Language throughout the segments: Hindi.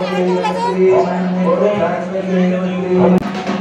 Thank you.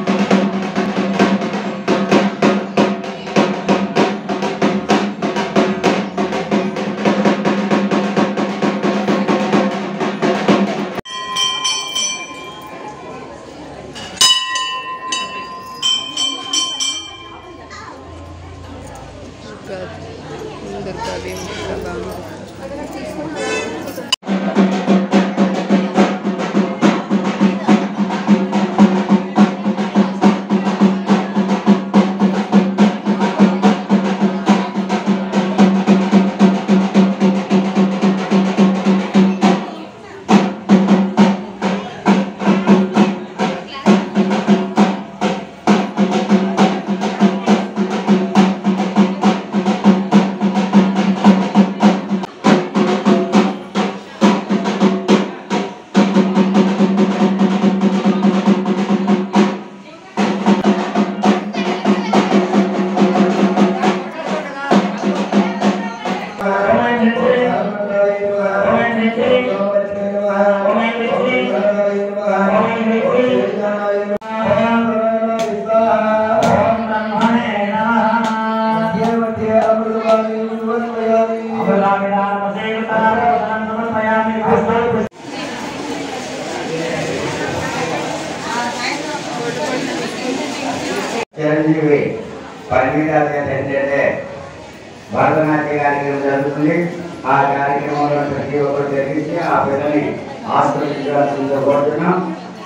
ఆస్పత్రించాల్సిందిగా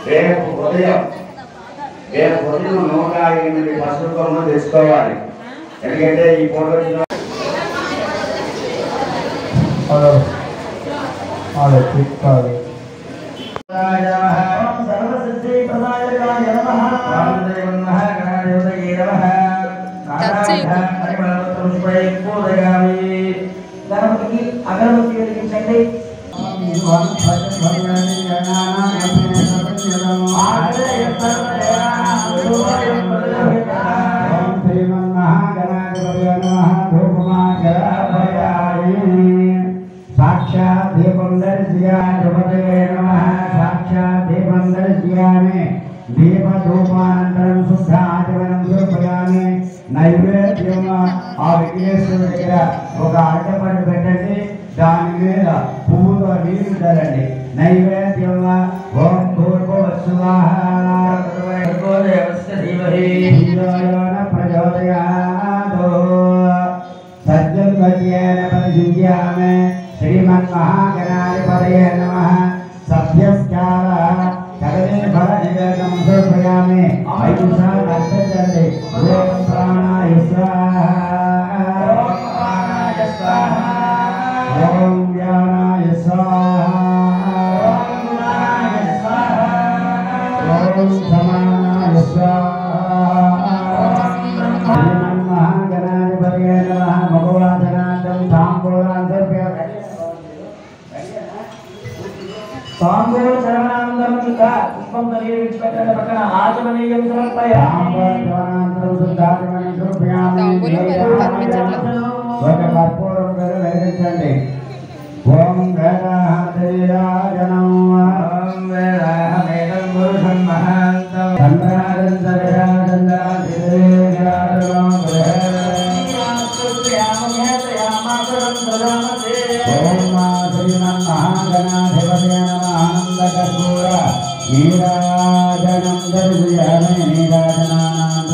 రేపు ఉదయం రేపు ఉదయం నూట ఎనిమిది పసుపు తెచ్చుకోవాలి ఎందుకంటే ఈ ఫోటో హలో. హలో శుద్ధ ఆచమనం చూపయామి నైవేద్యం ఆ విఘ్నేశ్వరుడి దగ్గర ఒక అడ్డపండు పెట్టండి దాని మీద పువ్వుతో నీళ్ళు ధరండి नैवेद्यम् ॐ भूर्भुवस्वाहादेवस्य धीमहि धियो न प्रचोदयादो सज्जन्मज्ञेन परिशुद्ध्यामे श्रीमन्महागणाधिपतये नमः सभ्यस्कारः करणे फलनिवेदनं समर्पयामि अहिंसा रक्तचन्दे प्राणायुस्वा ఒక కర్పూరం గారు వెలిగించండి ఓం గణహరిరాజనం వేదాహమేకం పురుషం మహాంతం మహాగణాధిపతి నమ ఆనంద వీరా सुंदर गुजर में निराजमान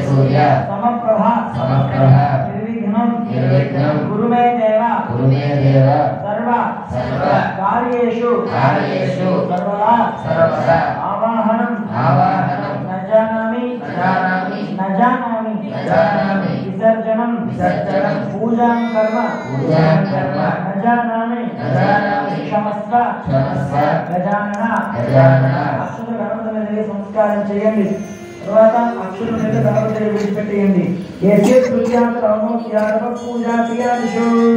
सूर्य समप्रभा समप्रभा निर्विघ्नं निर्विघ्नं गुरु मे देव गुरु मे देव सर्व सर्व कार्येषु कार्येषु सर्वदा सर्वदा पूजाप्रियांशु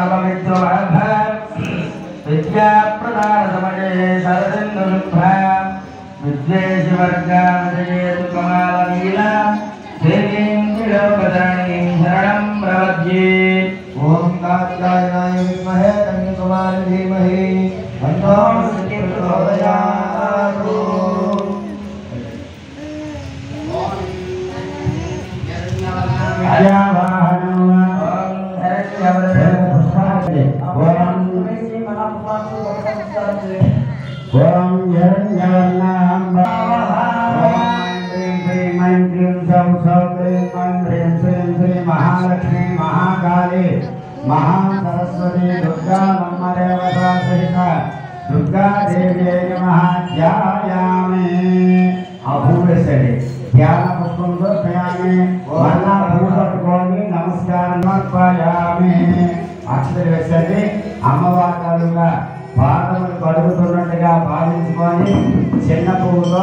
Parlamento దుర్గా మమ్మదేవతాసహిత దుర్గాదేవ్యై నమ ధ్యాయామి అభూవేశాడు ధ్యాన పుష్పంతో ప్రయామి వర్ణ పువ్వు పట్టుకోండి నమస్కారం అర్పయామి అక్షతలు వేసండి। అమ్మవారుగా పాదములు కడుగుతున్నట్టుగా భావించుకొని చిన్న పువ్వులో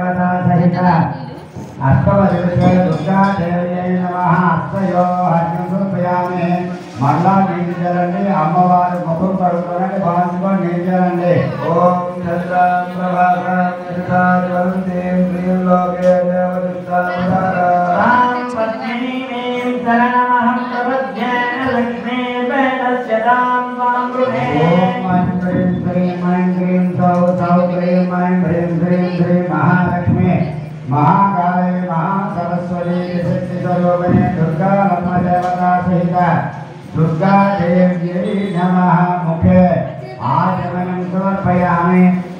ఇక్కడ అష్టవయోజయ దుర్గాదేవి నమ అష్టయో హరిం చూపయామి మళ్ళా నీళ్ళు చేరండి అమ్మవారు ముఖం కడుక్కోనండి బాగా నీళ్ళు చేరండి ఓం చంద్ర स्वरूपने दुर्गा मम देवता सहित दुर्गा देवी नमः मुखे। आज आचमनं समर्पयामि।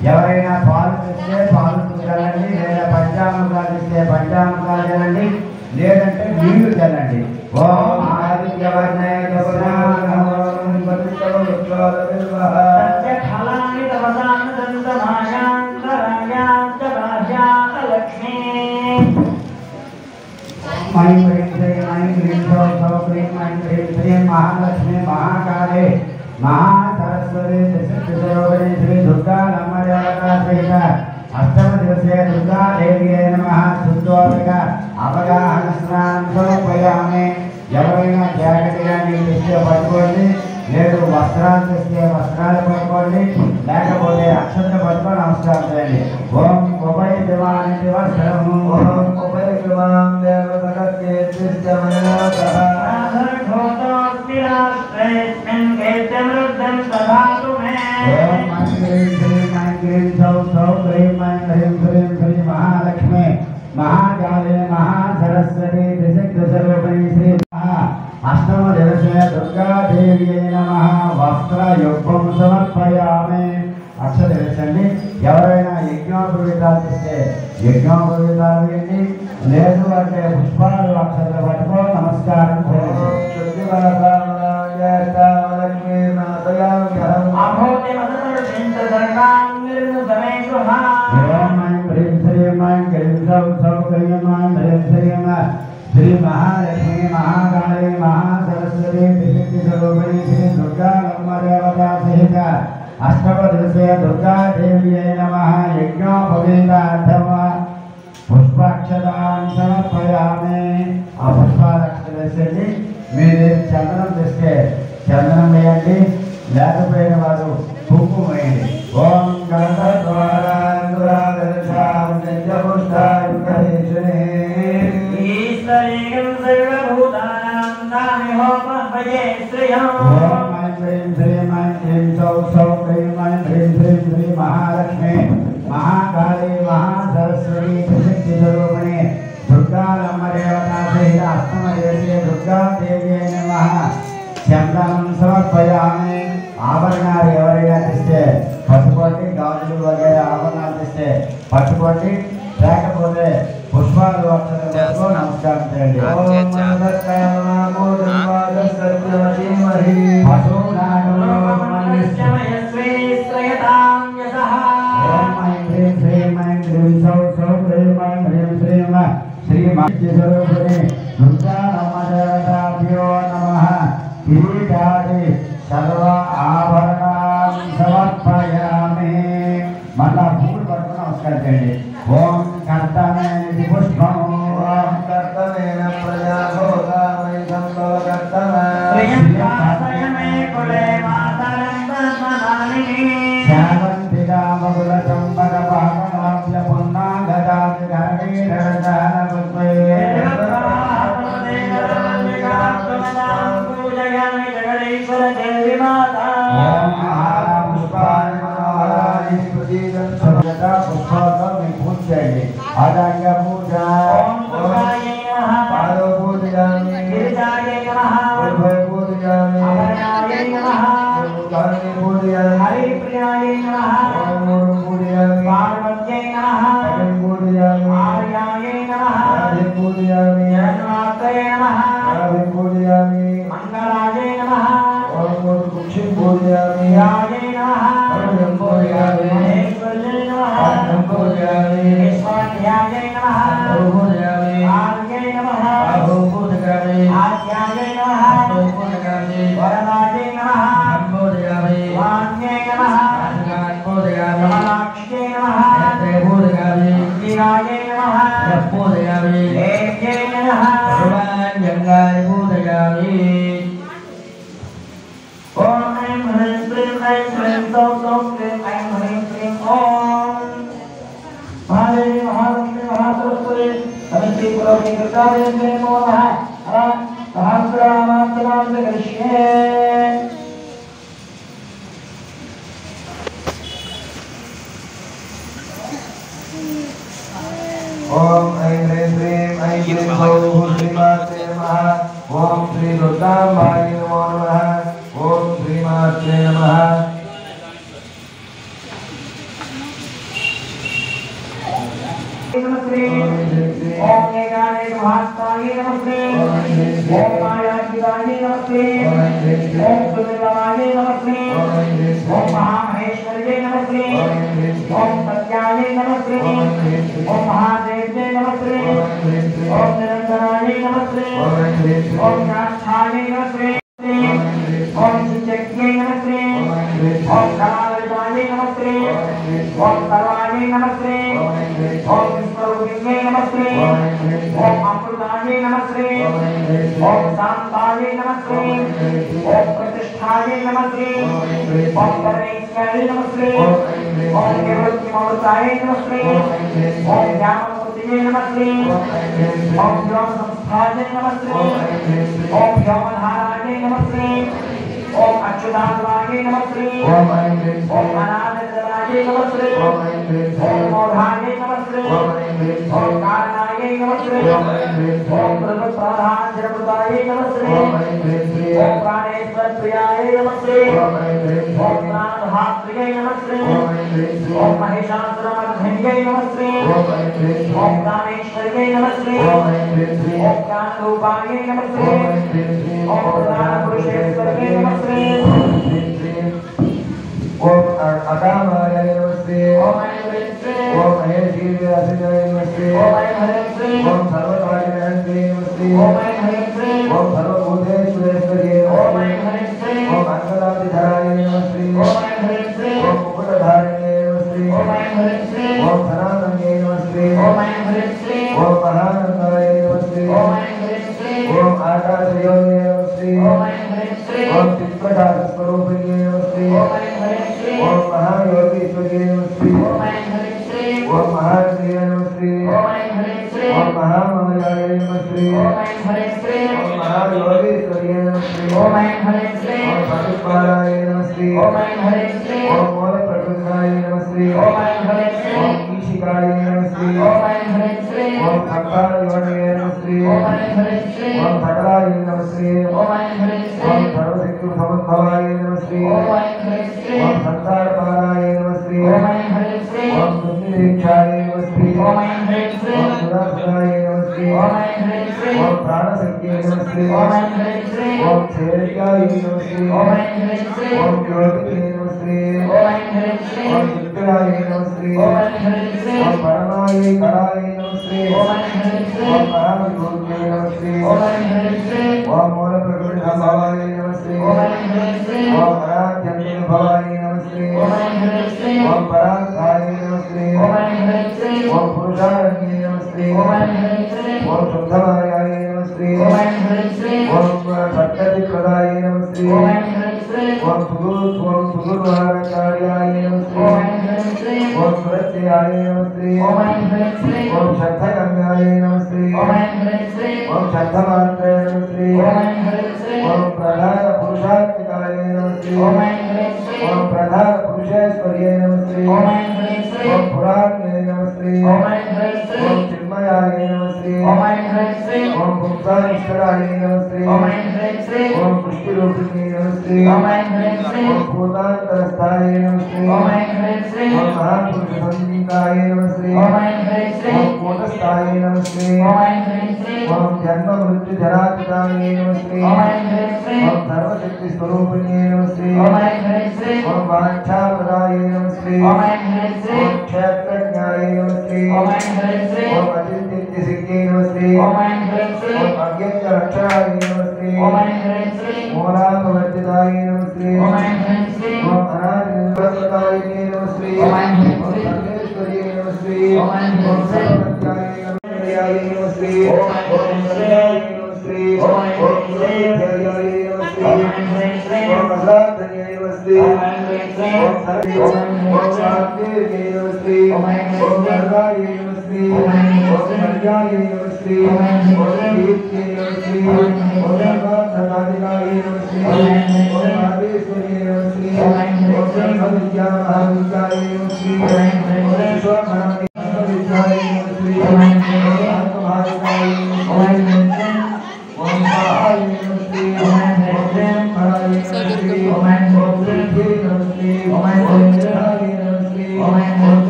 చేస్తే పట్టుకోండి లేదు వస్త్రాలు తెస్తే వస్త్రాలు పట్టుకోండి లేకపోతే అక్షత పట్టుకొని నమస్కారం చేయండి ఓం ఉభయ దివాణి దివ సర్వం ఓం ఉభయ దివాం దేవతలకే God. ऐं ह्रीं सौ सौ ह्रीं ऐं ह्रीं ह्रीं ह्रीं महालक्ष्मी महाकाली महासरस्वती प्रसिद्धिस्वरूपिणी दुर्गारम्भदेवतासहितास्तमदेवे दुर्गादेव्यै नमः चन्दनं समर्पयामि ఆభరణాలు ఎవరైనా ఇస్తే పట్టుకోండి గాజులు వగైరా ఆభరణాలు ఇస్తే పట్టుకోండి లేకపోతే పుష్పాలు అక్షరం నమస్కారం చేయండి Obrigado. अदंग पूजा पादो पूजयामि उद्भव पूजयामि पूजयामि हरि प्रियाय नमः। ओम पूजयामि पार्वत्यै नमः। दुर्गाम्बाय नमो। नमः ॐ श्रीमात्रे नमः। ओम एकादश महात्माय नमस्ते। ओम मायाशिवाय नमस्ते। ओम सुंदरवाय नमस्ते। ओम महामहेश्वर्ये नमस्ते। ओम सत्याय नमस्ते। ओम महादेव्ये नमस्ते। ओम निरंजनाय नमस्ते। ओम काष्ठाय नमस्ते। ओम शिचक्ये नमस्ते ओम कालविदाय नमस्ते ओम सर्वाय नमस्ते ओम विश्वरूपिणे नमस्ते ओम अमृताय नमस्ते ओम शांताय नमस्ते ओम प्रतिष्ठाय नमस्ते ओम परमेश्वराय नमस्ते ओम निवृत्तिममृताय नमस्ते ओम ज्ञानमूर्तिये नमस्ते ओम संस्थाय नमस्ते ओम व्योमधाराय नमस्ते ओम अच्युतानवाये नमः श्री। ओम अनादितराय नमस्ते ओम अनानंदराये नमः श्री। ओम कारणाय नमस्ते ओम प्रभुप्रधान नमः श्री। ओम प्राणेश्वर प्रियाये नमः श्री। ओम प्राणधात्रिये नमस्ते ओम महिषासुरमर्धिन्ये नमस्ते ओम प्राणेश्वर्ये नमस्ते ओम ज्ञानरूपाय नमस्ते ओम प्रधानपुरुषेश्वर्ये नमस्ते ओम अकामाय नमस्ते ओम ऐन्द्रेन्द्रे ओम महेशीर्यासिनाय नमस्ते ओम ऐन्द्रेन्द्रे ओम सर्वकार्यनन्दे नमस्ते ओम ऐन्द्रेन्द्रे ओम सर्वभूतेश्वरेश्वर्ये ओम नमस्ते ऐन्द्रेन्द्रे ओम अंगदाधिधराय नमस्ते ओम ऐन्द्रेन्द्रे ओम मुकुटधारिणे नमस्ते ओम ओम सनातने नमस्ते ओम ऐन्द्रेन्द्रे ओम महानंदाय नमस्ते ओम ऐन्द्रेन्द्रे ओम आकाशयोगे नमस्ते ओम ऐन्द्रेन्द्रे ओम चित्प्रकाशस्वरूपिणे नमस्ते ओम ऐन्द्रेन्द्रे ओम महायोगीश्वर्ये नमस्ते ओम ऐन्द्रेन्द्रे ओम महाप्रिय नमस्ते ओम ऐन्द्रेन्द्रे ओम महामायाय नमस्ते ओम ओम महायोगीश्वर्ये नमस्ते ओम ओम पशुपालाय नमस्ते ओम ओम मूलप्रकृताय नमस्ते ओम ओम ईशिकाय नमस्ते ओम ओम खट्टायोगे नमस्ते ओम ऐन्द्रेन्द्रे ओम सकलाय नमस्ते ओम ओम सर्वशक्तिसमुद्भवाय नमस्ते ओम ऐन्द्रेन्द्रे ओम संसारपालाय नमस्ते ओम ऐन्द्रेन्द्रे ओम दुर्निरीक्षाय नमस्ते ओम ऐन्द्रेन्द्रे ओम सुदर्शनाय नमस्ते ओम ऐन्द्रेन्द्रे ओम प्राणशक्तिये नमस्ते ओम ऐन्द्रेन्द्रे ओम शैलजाय नमस्ते ओम ऐन्द्रेन्द्रे ओम ज्योतिये नमस्ते ओम ऐन्द्रेन्द्रे ओम चित्राय नमस्ते ओम ऐन्द्रेन्द्रे ओम परमाय कराय नमस्ते ओम ऐन्द्रेन्द्रे ओम महाविभूते नमस्ते ओम ऐन्द्रेन्द्रे ओम मूलप्रकृतिभवाय नमस्ते ओम ऐन्द्रेन्द्रे ओम अनाद्यन्ते भवाय नमस्ते ओम ऐन्द्रेन्द्रे ओम परात्माय नमस्ते ओम ऐन्द्रेन्द्रे ओम पुरुषारण्ये नमस्ते ओम ऐन्द्रेन्द्रे ओम शुद्धमायाय नमस्ते ओम ऐन्द्रेन्द्रे ओम सत्यप्रदाय नमस्ते ओम सुगुरु ओम नमस्ते ओम ओम सुरत्याय नमस्ते ओम ऐन्द्रेन्द्रे नमस्ते ओम शब्दमात्राय नमस्ते ओम प्रधान पुरुषात्मिकाय नमस्ते ओम प्रधान पुरुषेश्वर्ये नमस्ते ओम पुराणे नमस्ते ओम चिन्मयाय नमस्ते ओम पुंसाईश्वराय नमस्ते ओम पुष्टिरूपिणे नमस्ते ओम पूर्णान्तरस्थाय नमस्ते ओम महापुरुषसंहिताय नमस्ते ओम कूटस्थाय नमस्ते ओम जन्म मृत्यु जरापिताय नमस्ते ओम सर्वशक्ति स्वरूपिणे नमस्ते ओम ऐन्द्रेन्द्रे ओम वाञ्छापदाय नमस्ते ओम श्री ओम क्षेत्रज्ञाय नमस्ते ओम ऐन्द्रेन्द्रे ओम नमस्ते ओम ऐन्द्रेन्द्रे ओम नमस्ते ओम मूलापवर्तिताय नमस्ते ओम ऐन्द्रेन्द्रे ओम नमस्ते ओम ऐन्द्रेन्द्रे ओम नमस्ते ओम ऐन्द्रेन्द्रे ओम सर्वज्ञाय नमस्ते ओम ओम नमस्ते ओम ओम ऐन्द्रेन्द्रे सत्याय नमस्ते ओम ऐन्द्रेन्द्रे ओम असाधन्याय नमस्ते ओम ऐन्द्रेन्द्रे ओम सर्वे ओम शान्तिर्ये नमस्ते ओम ऐन्द्रेन्द्रे ओम वर्गाय नमस्ते ओम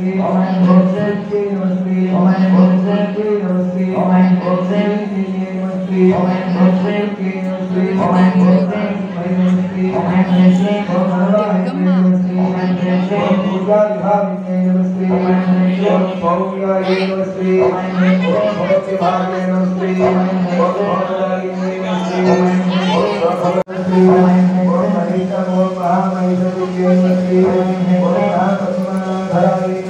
Spirit, O mein Gott, send in your Spirit, O mein Gott, send in your Spirit, O mein Gott, send in your Spirit, O mein Gott, send in your Spirit, O mein Gott, send in your Spirit, O mein Gott, send in your Spirit, O mein Gott, send in your Spirit, O mein Gott, send in your Spirit, O mein Gott, send in your Spirit, O mein Gott, send in your Spirit, O mein Gott, send in your Spirit, महामहिषरूपेण श्रीमन्ये महात्मना धराये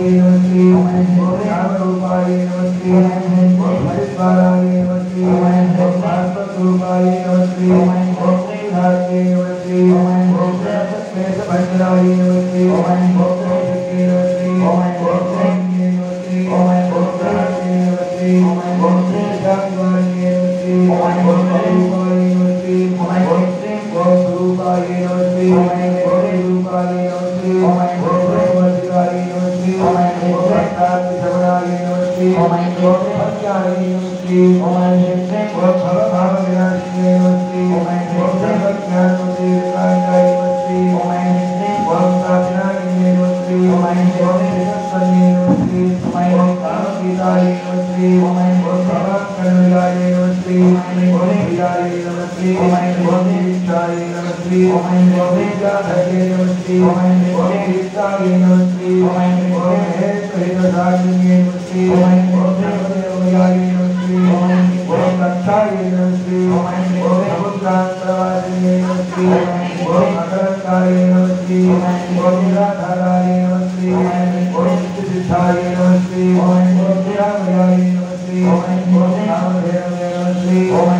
Yeah. Om Ain Bhumi Amrayani Namaste Om Ain Bhumi Amrayani Om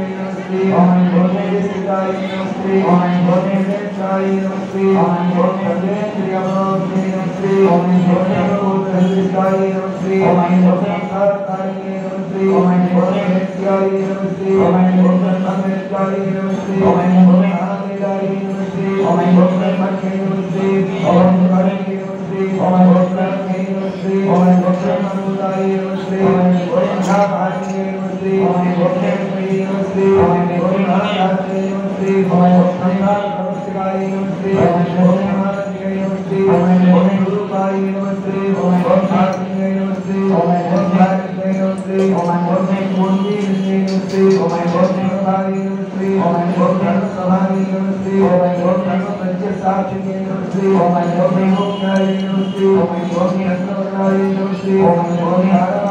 नमस्ते ओम भोमे स्थिताय नमस्ते ओम भोमे वेक्षाय नमस्ते ओम भोमे वेन्द्रियभोमे नमस्ते ओम भोमे भूतहृष्टाय नमस्ते ओम भोमे कर्ताय नमस्ते ओम भोमे नित्याय नमस्ते ओम भोमे अमेत्याय नमस्ते ओम भोमे आनंदाय नमस्ते ओम भोमे मन्ये नमस्ते ओम करणे नमस्ते ओम भोमे नमस्ते ओम भोमे अनुदाय नमस्ते ओम भोमे भाग्ये नमस्ते ओम भोमे Oh my God.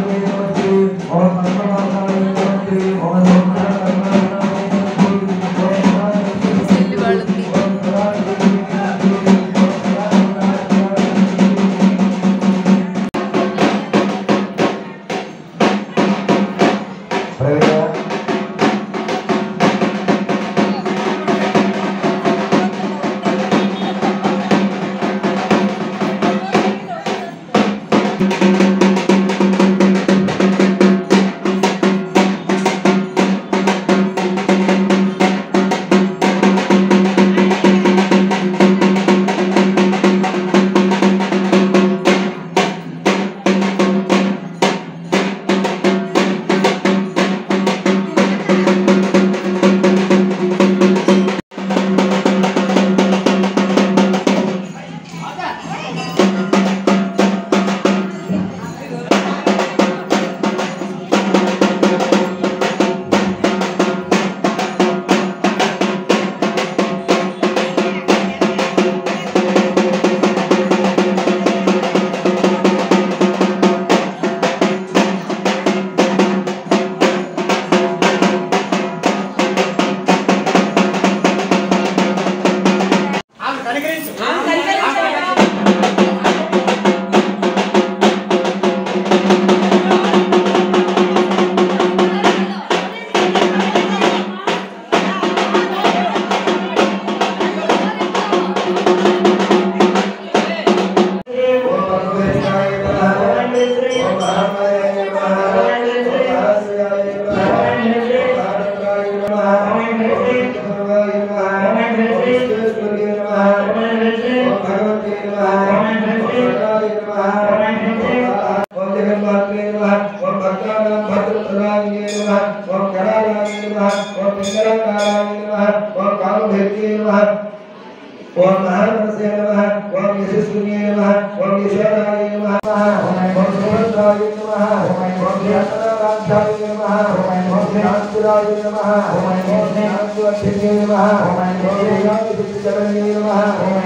ओम ज्ञानविद्याचरणे नमः ओम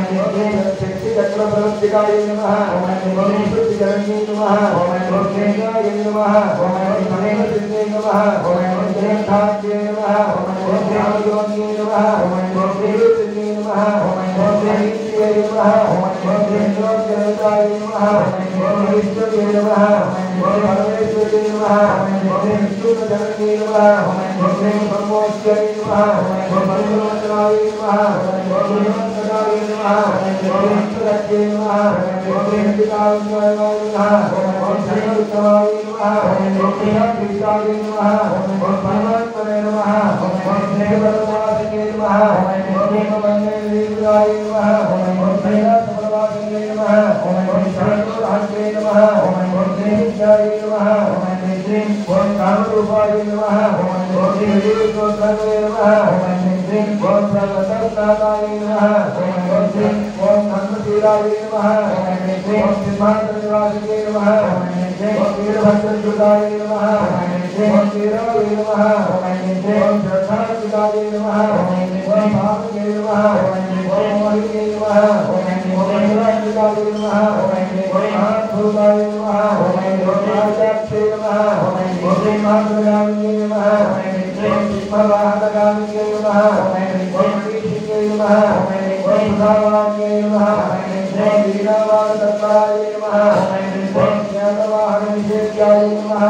शक्तिचक्रप्रवर्तिकाय नमः ओम शुद्धिचरणे नमः ओम ज्ञानाय नमः ओम ज्ञानसिद्धे नमः ओम ज्ञानाख्ये नमः ओम ज्ञानयोगे नमः ओम ज्ञानसिद्धे नमः ओम ज्ञानेन्द्रिये नमः ओम ज्ञानोज्जलताय नमः ओम विष्णुवे नमः ओम परमेश्वरे नमः ओम विष्णुचरणे नमः ओम ब्रह्मोच्चये नमः ओम परमोच्चराय नमः ओम ब्रह्मोच्चराय नमः ओम विष्णुरत्ये नमः ओम वेदिकाय नमः ओम श्रीरुद्राय नमः ओम श्रीकृष्णाय नमः ओम परमात्मने नमः ओम स्नेहपरमात्मने नमः ओम प्रेममन्येन्द्राय नमः ओम प्रेमसमरवासिने नमः ओम शरणुरात्रे नमः ओम नमः ओम कामरूपाय नमः ओम श्रीविष्णुस्वामी नमः ओम सर्वतत्ताय नमः ओम धर्मशीलाय नमः ओम सिंहासननिवासिने नमः ओम वीरभद्रसुताय नमः ओम वीराय नमः ओम श्रद्धासुताय नमः ओम भावके नमः ओम मोहिने नमः ओम शिवासुताय नमः ओम महाभूताय नमः ओम राजाक्षे नमः ओम श्रीमहात्मगामिने नमः ओम सिंहवाहनगामिने नमः ओम ऋषिके नमः ओम सुधावान्ये नमः ओम वीणावानदत्ताय नमः ओम ज्ञानवाहनविशेष्याय नमः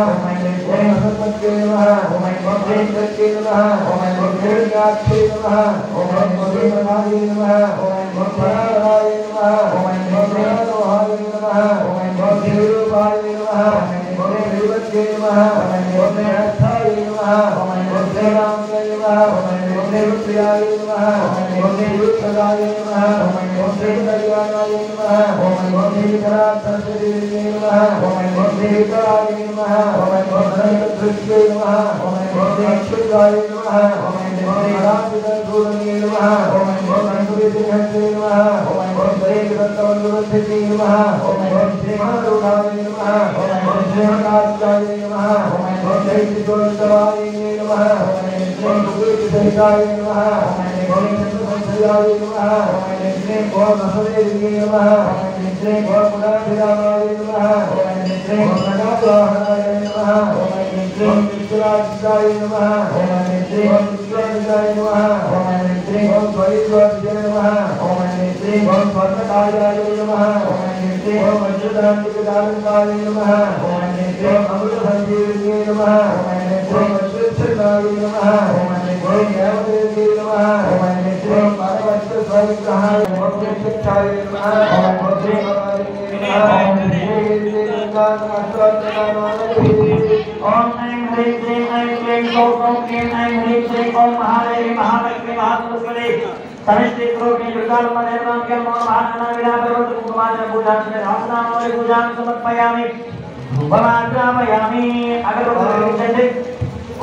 ओम सरस्वत्यै नमः ॐ ऐं श्रीं नमः ॐ ऐं श्रीं नमः ऐं श्रीं नमाय नमः ॐ ऐं श्रीराय नमः ॐ ऐं श्रीराय नमः ॐ ऐं श्रीरूपाय नमः ॐ ऐं श्रीवत्यै नमः ऐं श्रीरथाय नमः ऐं श्रीरामाय नमः ऐं श्रीरुद्राय नमः ऐं श्रीरुद्राय नमः ॐ ऐं श्रीकल्याणाय नमः ऐं श्रीकरासरस्वती नमः ऐं श्रीकराय नमः ऐं श्रीकृष्णाय नमः ऐं श्रीक्षुद्राय नमः ॐ श्रीराजदूरणे नमः ॐ ॐ श्रीकृष्णवल्लभस्य नमः ॐ ऐं श्रीमहारुणाय नमः ॐ ऐं श्रीमहाकाशाय नमः ॐ ऐं श्रीकृष्णवाय नमः ॐ ऐं श्रीकृष्णसहिताय नमः ॐ ऐं श्रीकृष्णसंसयाय नमः ॐ श्री गोमसदेवी नमः ॐ श्री गोपुराभिरामाय नमः ॐ श्री गोमनाथवाहनाय नमः ॐ श्री विश्वराजाय नमः ॐ श्री विश्वराजाय नमः ॐ श्री स्वैश्वर्य नमः ॐ ऐं श्री स्वर्णकायाय नमः ॐ ओम नमः ॐ ऐं श्री नमः। ॐ ऐं श्री नमः ॐ ऐं श्री नमः ॐ ओम ॐ श्री नमः ॐ श्री भगवाय नमः ॐ श्री गङ्गाधरस्वत्नामानभिः ओम ऐं ह्रीं श्रीं ऐं क्लीं गौं गौं क्लीं ऐं ह्रीं श्रीं ओम महादेवी महालक्ष्मी महासरस्वती समिष्टि क्रोधी दुर्गात्मने नमः के नमो नमः विराजमान कुमार पूजा से हासनामि पूजा समर्पयामि धूपमाग्रामयामि अगरबत्ती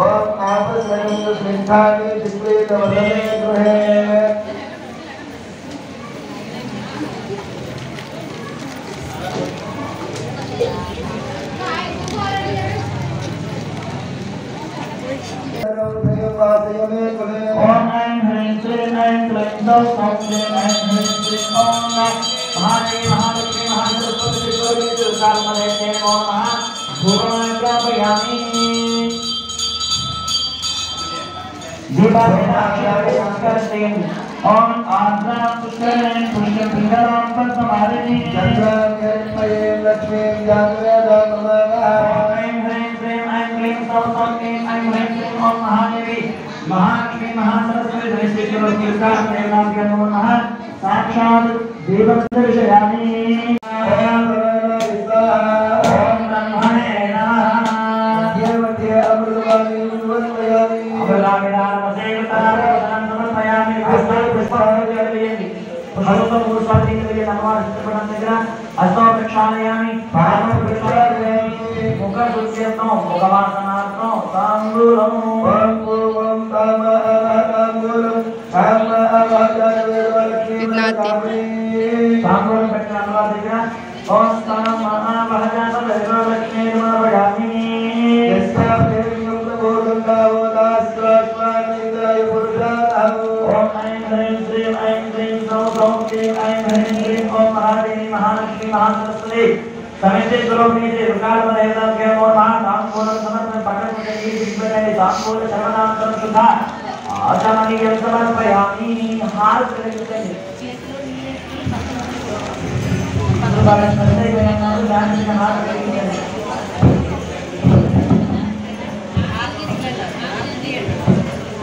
ओम आपस्वयं स्निग्धानि विश्वेतवदने गृहे ओम ऐं ह्रीं श्रीं ऐं क्लीं गौं गौं क्लीं ऐं ह्रीं श्रीं ओम महादेवी महालक्ष्मी महासरस्वती क्रोधी दुर्गात्मने नमो नमः धूपमाग्रामयामि ओम आद्रा पुष्करेण पुष्कपिंगरां पद्ममालिनी चन्द्राङ्गमये लक्ष्मीं जातवेदममः ओम ऐं ह्रीं श्रीं ऐं क्लीं सौं सौं क्लीं ऐं ह्रीं श्रीं ओम महादेवी महालक्ष्मी महासरस्वती दृष्टि तीर्था प्रेमाभ्यो नमः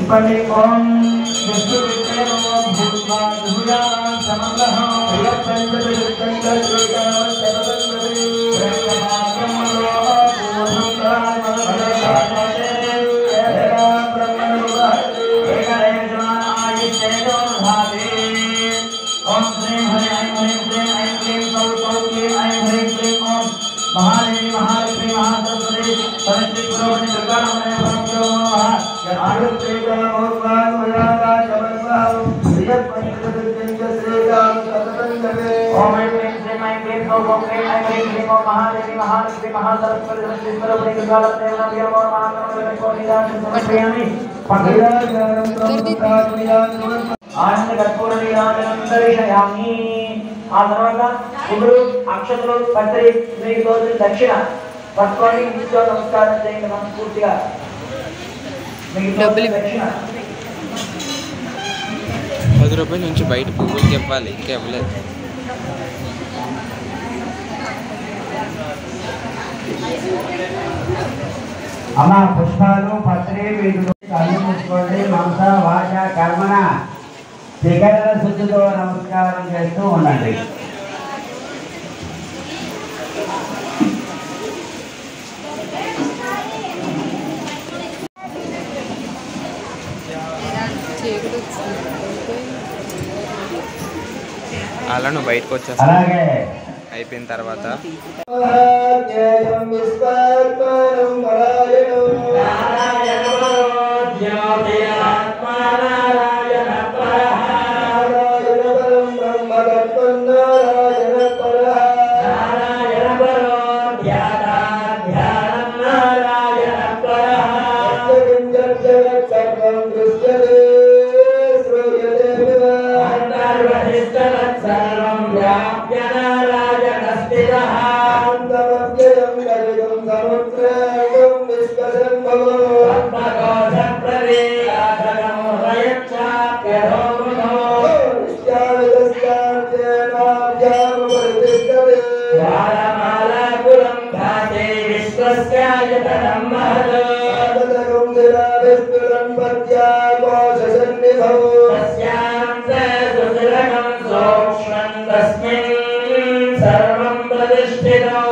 पिपले ओम विष्णु वित्ते नमः भूतवान भुजान समग्रहं प्रियपंचदशकंदर श्रीकांत ఆనంద కర్పూర నీరాజనం ఆ తర్వాత ఇప్పుడు అక్షతలు పత్రి మీకు రోజు దక్షిణ పట్టుకొని ఇంట్లో నమస్కారం చేయండి డబ్బులు పది రూపాయల నుంచి బయట పువ్వులకి ఇవ్వాలి ఇంకా ఇవ్వలేదు అమ్మ పుష్పాలు పత్రి వీటితో కళ్ళు మూసుకోండి. మాంస వాచ కర్మణ. శిఖర శుద్ధితో నమస్కారం చేస్తూ ఉండండి. చీకటి వచ్చింది అలా నువ్వు బయటకు వచ్చేస్తా అలాగే. అయిపోయిన తర్వాత Pedro.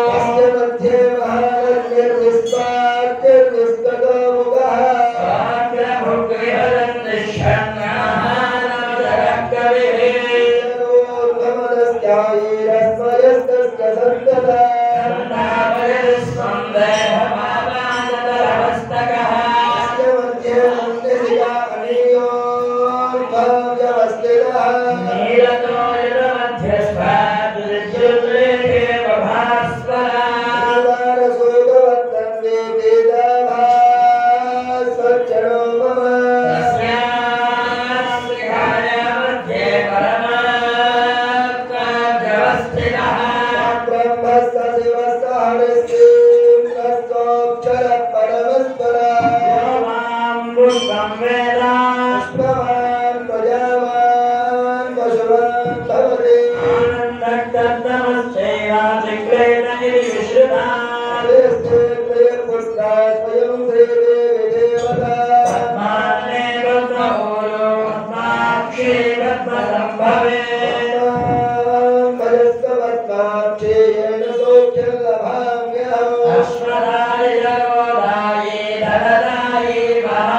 llevar.